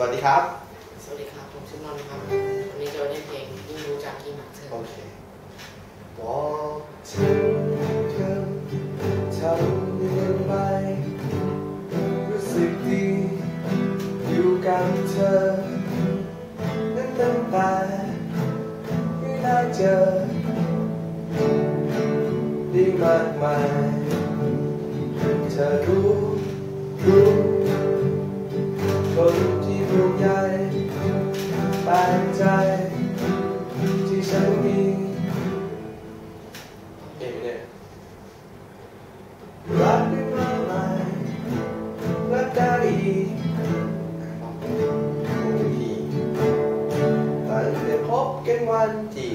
วัสดีครับ สวัสดีครับ ผมชื่อนนท์ครับ วันนี้จะมาเล่นเพลงยิ่งรู้จักยิ่งรักเธอโอเคบอกฉันเธอทำยังไงรู้สึกดี อยู่กับเธอ นั้นตั้งแต่ที่ได้เจอ ดีมากมาย เธอรู้ รู้คนที่ ห่วงใยแปลกใจ ที่ฉันมีเองเนี่ยรักได้มาใหม่รักได้อีกโอ้ยตั้งแต่พบกันวันที่